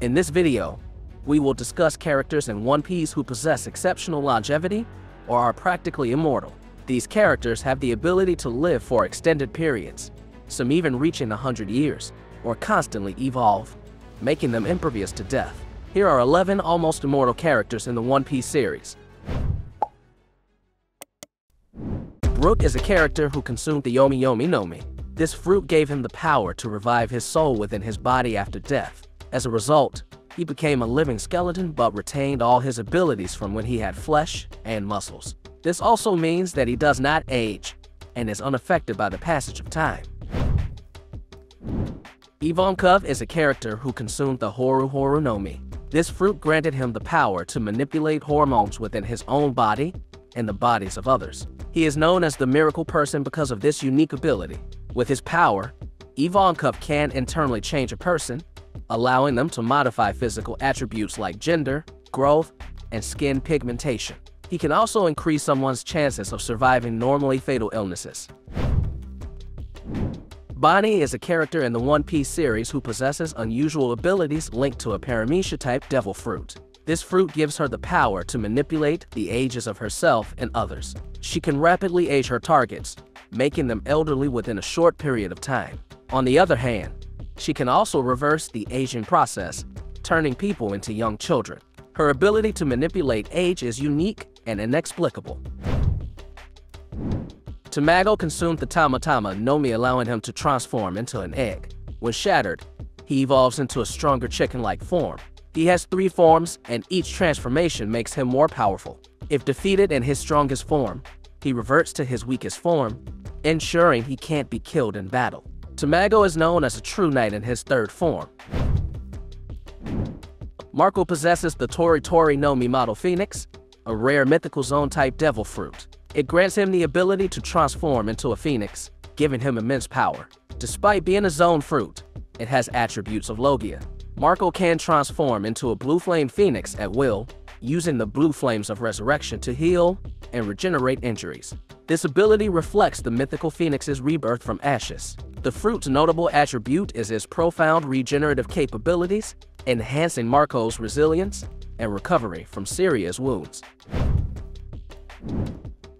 In this video, we will discuss characters in One Piece who possess exceptional longevity or are practically immortal. These characters have the ability to live for extended periods, some even reaching 100 years, or constantly evolve, making them impervious to death. Here are 11 almost immortal characters in the One Piece series. Brook is a character who consumed the Yomi Yomi no Mi. This fruit gave him the power to revive his soul within his body after death. As a result, he became a living skeleton but retained all his abilities from when he had flesh and muscles. This also means that he does not age and is unaffected by the passage of time. Ivankov is a character who consumed the Horu Horu no Mi. This fruit granted him the power to manipulate hormones within his own body and the bodies of others. He is known as the miracle person because of this unique ability. With his power, Ivankov can internally change a person, allowing them to modify physical attributes like gender, growth, and skin pigmentation. He can also increase someone's chances of surviving normally fatal illnesses. Bonney is a character in the One Piece series who possesses unusual abilities linked to a paramecia-type devil fruit. This fruit gives her the power to manipulate the ages of herself and others. She can rapidly age her targets, making them elderly within a short period of time. On the other hand, she can also reverse the aging process, turning people into young children. Her ability to manipulate age is unique and inexplicable. Tamago consumed the Tama Tama no Mi allowing him to transform into an egg. When shattered, he evolves into a stronger chicken-like form. He has three forms, and each transformation makes him more powerful. If defeated in his strongest form, he reverts to his weakest form, ensuring he can't be killed in battle. Tamago is known as a true knight in his third form. Marco possesses the Tori Tori no Mi model Phoenix, a rare mythical Zoan type devil fruit. It grants him the ability to transform into a phoenix, giving him immense power. Despite being a Zoan fruit, it has attributes of Logia, Marco can transform into a blue flame phoenix at will, using the blue flames of resurrection to heal and regenerate injuries. This ability reflects the mythical phoenix's rebirth from ashes. The fruit's notable attribute is its profound regenerative capabilities, enhancing Marco's resilience and recovery from serious wounds.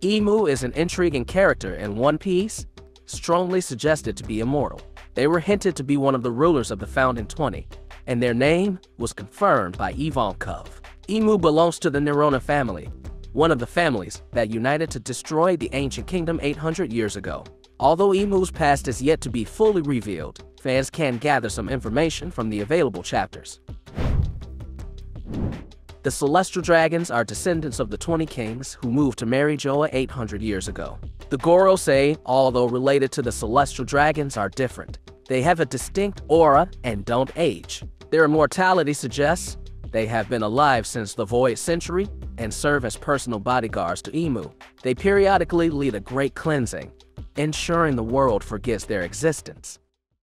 Imu is an intriguing character in One Piece, strongly suggested to be immortal. They were hinted to be one of the rulers of the Founding 20, and their name was confirmed by Ivankov. Imu belongs to the Nerona family, one of the families that united to destroy the ancient kingdom 800 years ago. Although Imu's past is yet to be fully revealed, fans can gather some information from the available chapters. The Celestial Dragons are descendants of the 20 kings who moved to Marijoa 800 years ago. The Gorosei, although related to the Celestial Dragons, are different. They have a distinct aura and don't age. Their immortality suggests they have been alive since the Void Century and serve as personal bodyguards to Imu. They periodically lead a great cleansing, ensuring the world forgets their existence.